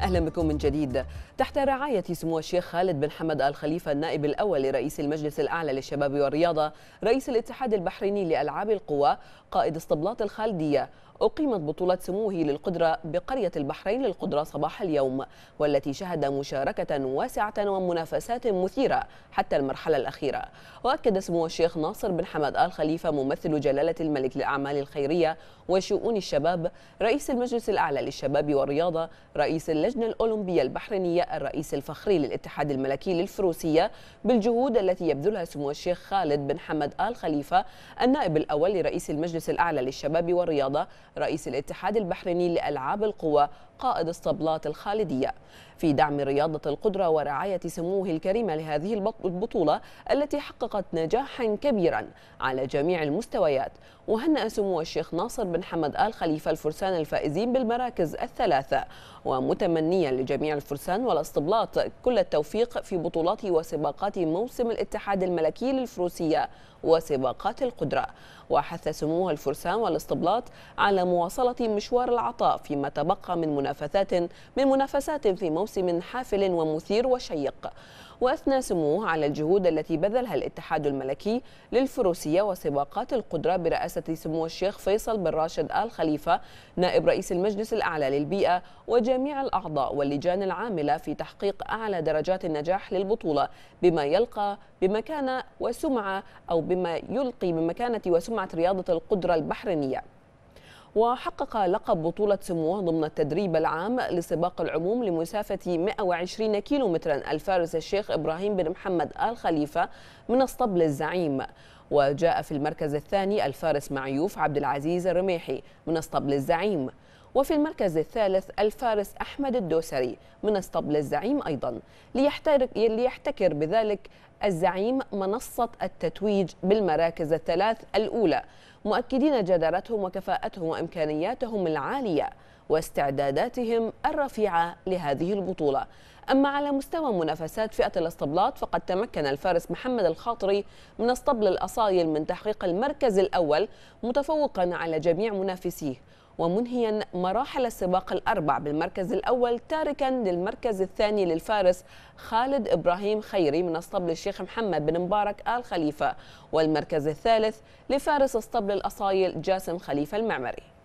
أهلا بكم من جديد. تحت رعاية سمو الشيخ خالد بن حمد آل خليفة النائب الأول لرئيس المجلس الأعلى للشباب والرياضة رئيس الاتحاد البحريني لألعاب القوى قائد اسطبلات الخالدية. أقيمت بطولة سموه للقدرة بقرية البحرين للقدرة صباح اليوم والتي شهد مشاركة واسعة ومنافسات مثيرة حتى المرحلة الأخيرة. وأكد سمو الشيخ ناصر بن حمد آل خليفة ممثل جلالة الملك للأعمال الخيرية وشؤون الشباب رئيس المجلس الأعلى للشباب والرياضة رئيس اللجنة الأولمبية البحرينية الرئيس الفخري للاتحاد الملكي للفروسية بالجهود التي يبذلها سمو الشيخ خالد بن حمد آل خليفة النائب الأول لرئيس المجلس الأعلى للشباب والرياضة رئيس الاتحاد البحريني لألعاب القوى قائد اسطبلات الخالدية. في دعم رياضة القدرة ورعاية سموه الكريمة لهذه البطولة التي حققت نجاحا كبيرا على جميع المستويات وهنأ سمو الشيخ ناصر بن حمد آل خليفة الفرسان الفائزين بالمراكز الثلاثة ومتمنيا لجميع الفرسان والاسطبلات كل التوفيق في بطولات وسباقات موسم الاتحاد الملكي للفروسية وسباقات القدرة. وحث سموه الفرسان والاسطبلات على مواصلة مشوار العطاء فيما تبقى من منافسات من منافسات في موسم حافل ومثير وشيق. وأثنى سموه على الجهود التي بذلها الاتحاد الملكي للفروسية وسباقات القدرة برئاسة سمو الشيخ فيصل بن راشد آل خليفة نائب رئيس المجلس الأعلى للبيئة وجميع الأعضاء واللجان العاملة في تحقيق أعلى درجات النجاح للبطولة بما يلقى بمكانة وسمعة أو بما يلقي بمكانة وسمعة رياضة القدرة البحرينية. وحقق لقب بطولة سموه ضمن التدريب العام لسباق العموم لمسافة 120 كيلومترا. الفارس الشيخ إبراهيم بن محمد آل خليفة من اسطبل الزعيم. وجاء في المركز الثاني الفارس معيوف عبد العزيز الرميحي من اسطبل الزعيم. وفي المركز الثالث الفارس أحمد الدوسري من اسطبل الزعيم أيضا. ليحتكر بذلك الزعيم منصة التتويج بالمراكز الثلاث الأولى. مؤكدين جدارتهم وكفاءتهم وإمكانياتهم العالية. واستعداداتهم الرفيعة لهذه البطولة. أما على مستوى منافسات فئة الاسطبلات فقد تمكن الفارس محمد الخاطري من اسطبل الأصايل من تحقيق المركز الأول متفوقا على جميع منافسيه ومنهيا مراحل السباق الأربع بالمركز الأول تاركا للمركز الثاني للفارس خالد إبراهيم خيري من اسطبل الشيخ محمد بن مبارك آل خليفة والمركز الثالث لفارس اسطبل الأصايل جاسم خليفة المعمري.